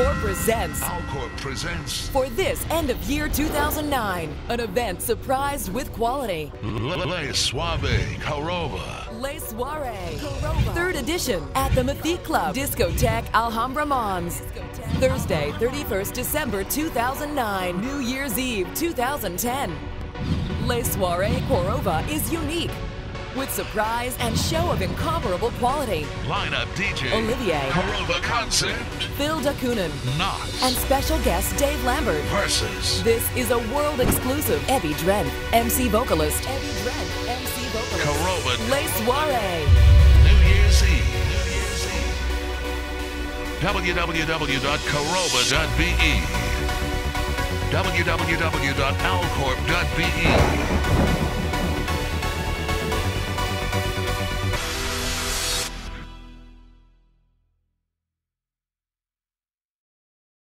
Alcorp presents Alcorp presents for this end of year 2009, an event surprised with quality. Le Suave Korova. Les Soirées, third edition at the Methite Club, Discotheque Alhambra Mons. Thursday, 31st December 2009, New Year's Eve 2010. Les Soirées Korova is unique with surprise and show of incomparable quality. Lineup DJ Olivier. Korova Concept. Phil Dakunin Noxx. and special guest Dave Lambert. Versuz This is a world exclusive. Ebby Dren, MC vocalist. Ebby Dren, MC vocalist. Korova. Les Soirées. New Year's Eve. New Year's Eve. www.korova.be www.alcorp.be